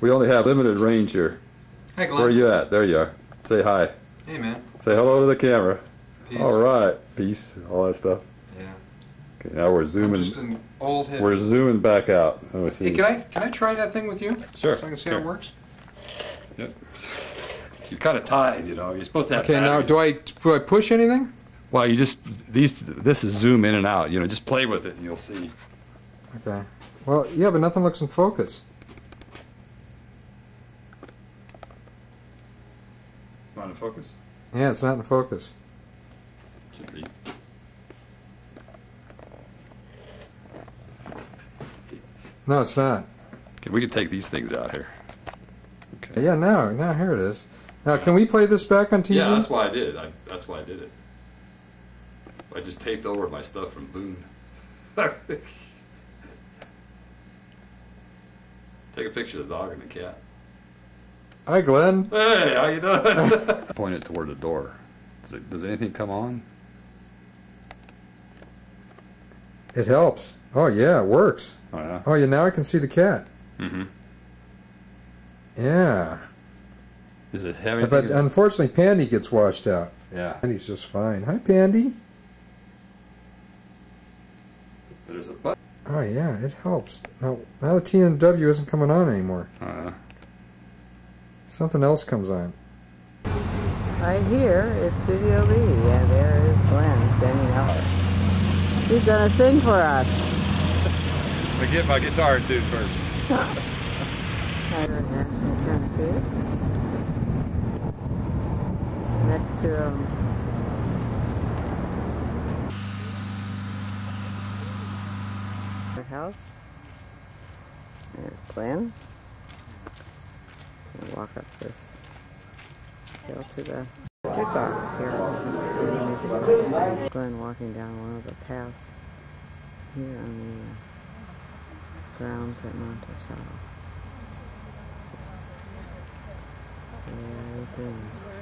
We only have limited range here. Hey, Where are you at? There you are. Say hi. Hey, man. Say hello to the camera. Peace. All right. Peace. All that stuff. Yeah. Okay, now we're I'm zooming. just an old hippie. We're zooming back out. Let me see. Hey, can I can I try that thing with you? Sure, So I can see how it works. Yep. You're kind of tied, you know. You're supposed to have. Okay. Now, do I do I push anything? Well, you just these. This is zoom in and out. You know, just play with it and you'll see. Okay. Well, yeah, but nothing looks in focus. Not in focus. Yeah, it's not in focus. Should be. No, it's not. Okay, we could take these things out here. Okay. Yeah, now, now here it is. Now, can we play this back on TV? Yeah, that's why I did it. I, that's why I did it. I just taped over my stuff from Boone. Take a picture of the dog and the cat. Hi, Glenn. Hey, how you doing? Point it toward the door. Does, it, does anything come on? It helps. Oh yeah, it works. Oh yeah. Oh yeah, now I can see the cat. Mm-hmm. Yeah. Is it having? But unfortunately, Pandy gets washed out. yeah. Pandy's just fine. Hi, Pandy. There's a button. Oh yeah, it helps. Now, now the TNW isn't coming on anymore. Uh, Something else comes on. Right here is Studio B, and there is Glenn standing out. He's gonna sing for us. I get my guitar tuned first. Hyder National Tennessee. Next to um, the house. There's Glenn. Walk up this hill to the jukebox here. Glenn walking down one of the paths here on the uh, grounds at Monticello. Just.